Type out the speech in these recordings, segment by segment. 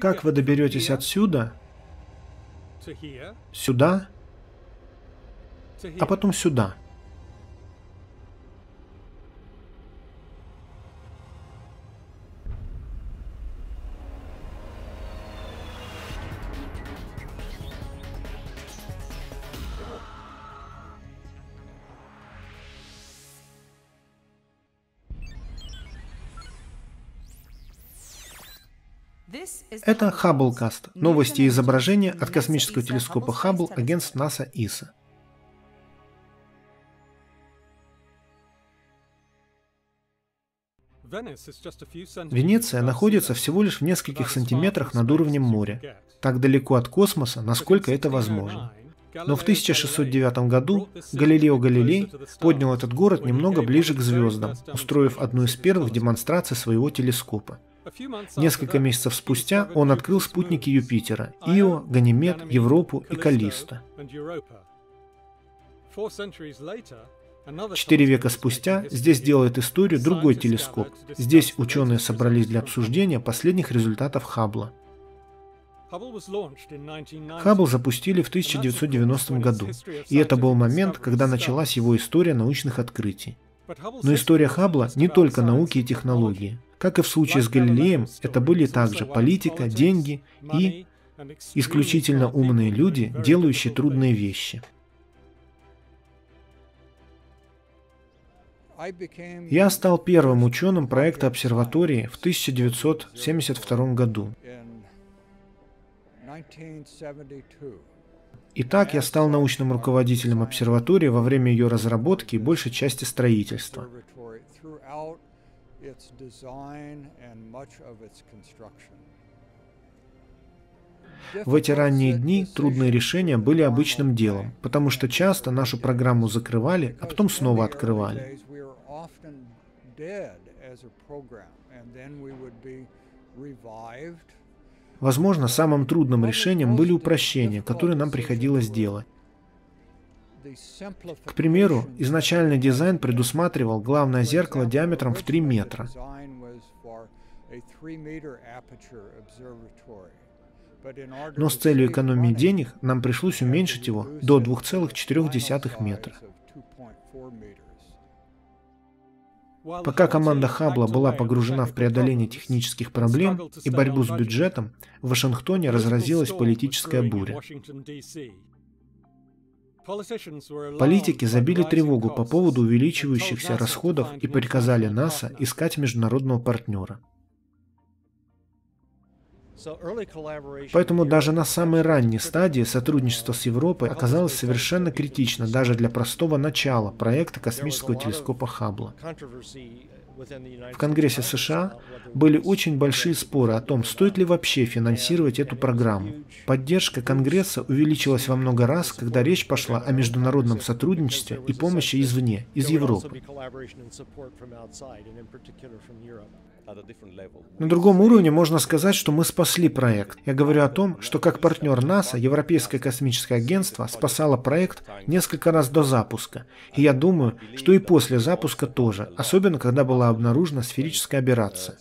Как вы доберетесь отсюда, сюда, а потом сюда? Это Хабблкаст. Новости и изображения от космического телескопа Хаббл агентств НАСА ИСА. Венеция находится всего лишь в нескольких сантиметрах над уровнем моря, так далеко от космоса, насколько это возможно. Но в 1609 году Галилео Галилей поднял этот город немного ближе к звездам, устроив одну из первых демонстраций своего телескопа – Несколько месяцев спустя он открыл спутники Юпитера – Ио, Ганимед, Европу и Каллиста. Четыре века спустя здесь делает историю другой телескоп. Здесь ученые собрались для обсуждения последних результатов Хаббла. Хаббл запустили в 1990 году, и это был момент, когда началась его история научных открытий. Но история Хаббла не только науки и технологии – как и в случае с Галилеем, это были также политика, деньги и исключительно умные люди, делающие трудные вещи. Я стал первым ученым проекта обсерватории в 1972 году. Итак, я стал научным руководителем обсерватории во время ее разработки и большей части строительства. В эти ранние дни трудные решения были обычным делом, потому что часто нашу программу закрывали, а потом снова открывали. Возможно, самым трудным решением были упрощения, которые нам приходилось делать. К примеру, изначальный дизайн предусматривал главное зеркало диаметром в 3 метра. Но с целью экономии денег нам пришлось уменьшить его до 2,4 метра. Пока команда Хаббла была погружена в преодоление технических проблем и борьбу с бюджетом, в Вашингтоне разразилась политическая буря. Политики забили тревогу по поводу увеличивающихся расходов и приказали НАСА искать международного партнера. Поэтому даже на самой ранней стадии сотрудничество с Европой оказалось совершенно критично даже для простого начала проекта космического телескопа Хаббла. В Конгрессе США были очень большие споры о том, стоит ли вообще финансировать эту программу. Поддержка Конгресса увеличилась во много раз, когда речь пошла о международном сотрудничестве и помощи извне, из Европы. На другом уровне можно сказать, что мы спасли проект. Я говорю о том, что как партнер НАСА, Европейское космическое агентство спасало проект несколько раз до запуска. И я думаю, что и после запуска тоже, особенно когда была обнаружена сферическая аберрация.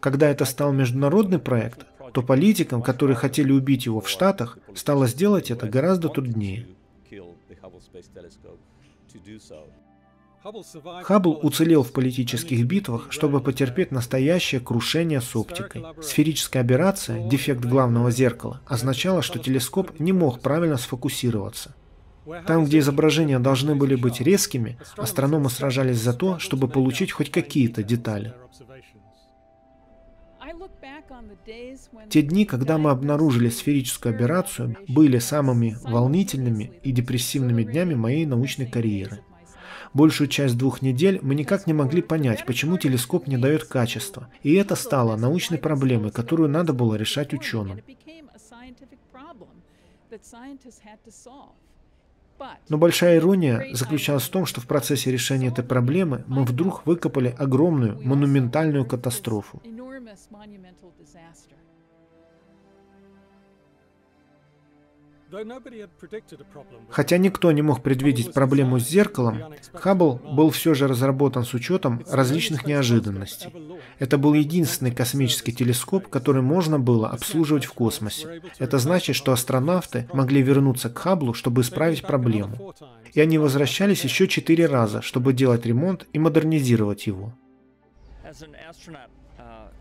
Когда это стал международный проект, то политикам, которые хотели убить его в Штатах, стало сделать это гораздо труднее. Хаббл уцелел в политических битвах, чтобы потерпеть настоящее крушение с оптикой. Сферическая аберрация, дефект главного зеркала, означала, что телескоп не мог правильно сфокусироваться. Там, где изображения должны были быть резкими, астрономы сражались за то, чтобы получить хоть какие-то детали. Те дни, когда мы обнаружили сферическую аберрацию, были самыми волнительными и депрессивными днями моей научной карьеры. Большую часть двух недель мы никак не могли понять, почему телескоп не дает качества. И это стало научной проблемой, которую надо было решать ученым. Но большая ирония заключалась в том, что в процессе решения этой проблемы мы вдруг выкопали огромную, монументальную катастрофу. Хотя никто не мог предвидеть проблему с зеркалом, Хаббл был все же разработан с учетом различных неожиданностей. Это был единственный космический телескоп, который можно было обслуживать в космосе. Это значит, что астронавты могли вернуться к Хабблу, чтобы исправить проблему. И они возвращались еще четыре раза, чтобы делать ремонт и модернизировать его.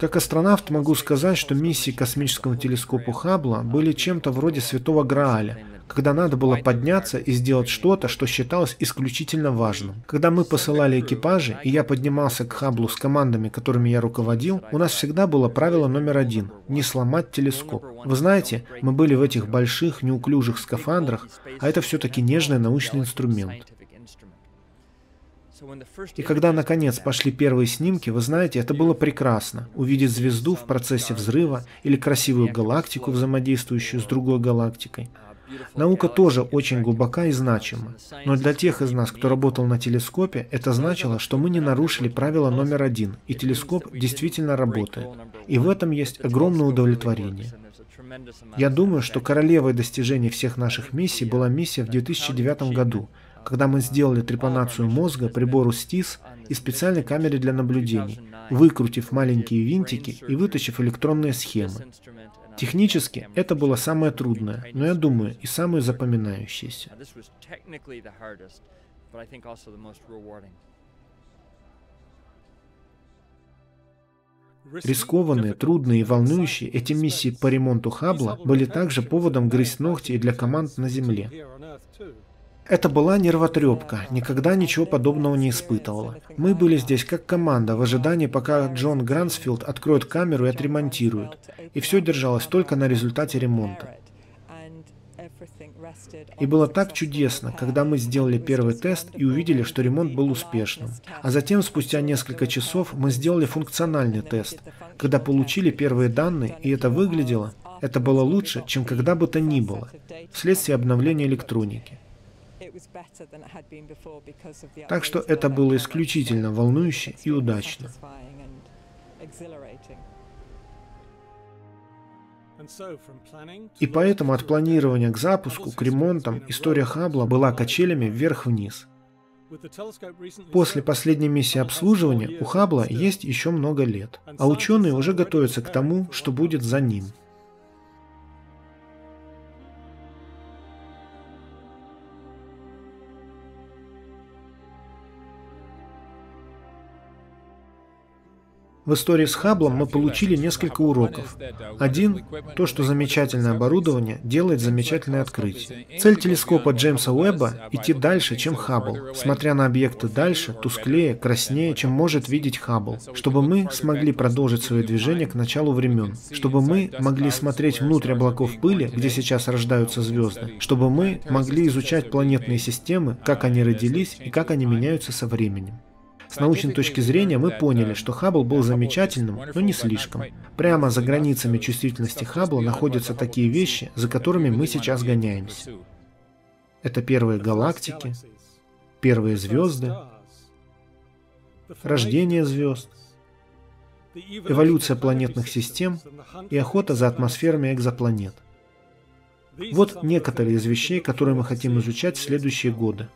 Как астронавт могу сказать, что миссии космического телескопа Хаббла были чем-то вроде святого Грааля, когда надо было подняться и сделать что-то, что считалось исключительно важным. Когда мы посылали экипажи, и я поднимался к Хабблу с командами, которыми я руководил, у нас всегда было правило номер один – не сломать телескоп. Вы знаете, мы были в этих больших, неуклюжих скафандрах, а это все-таки нежный научный инструмент. И когда, наконец, пошли первые снимки, вы знаете, это было прекрасно. Увидеть звезду в процессе взрыва или красивую галактику, взаимодействующую с другой галактикой. Наука тоже очень глубока и значима. Но для тех из нас, кто работал на телескопе, это значило, что мы не нарушили правило номер один, и телескоп действительно работает. И в этом есть огромное удовлетворение. Я думаю, что королевой достижений всех наших миссий была миссия в 2009 году, когда мы сделали трепанацию мозга прибору СТИС и специальной камере для наблюдений, выкрутив маленькие винтики и вытащив электронные схемы. Технически это было самое трудное, но я думаю и самое запоминающееся. Рискованные, трудные и волнующие, эти миссии по ремонту Хаббла были также поводом грызть ногти и для команд на Земле. Это была нервотрепка, никогда ничего подобного не испытывала. Мы были здесь как команда в ожидании, пока Джон Грансфилд откроет камеру и отремонтирует. И все держалось только на результате ремонта. И было так чудесно, когда мы сделали первый тест и увидели, что ремонт был успешным. А затем, спустя несколько часов, мы сделали функциональный тест, когда получили первые данные, и это выглядело, это было лучше, чем когда бы то ни было, вследствие обновления электроники. Так что это было исключительно волнующе и удачно. И поэтому от планирования к запуску, к ремонтам, история Хаббла была качелями вверх-вниз. После последней миссии обслуживания у Хаббла есть еще много лет, а ученые уже готовятся к тому, что будет за ним – В истории с Хабблом мы получили несколько уроков. Один – то, что замечательное оборудование делает замечательное открытие. Цель телескопа Джеймса Уэбба – идти дальше, чем Хаббл, смотря на объекты дальше, тусклее, краснее, чем может видеть Хаббл, чтобы мы смогли продолжить свое движение к началу времен, чтобы мы могли смотреть внутрь облаков пыли, где сейчас рождаются звезды, чтобы мы могли изучать планетные системы, как они родились и как они меняются со временем. С научной точки зрения мы поняли, что Хаббл был замечательным, но не слишком. Прямо за границами чувствительности Хаббла находятся такие вещи, за которыми мы сейчас гоняемся. Это первые галактики, первые звезды, рождение звезд, эволюция планетных систем и охота за атмосферами экзопланет. Вот некоторые из вещей, которые мы хотим изучать в следующие годы.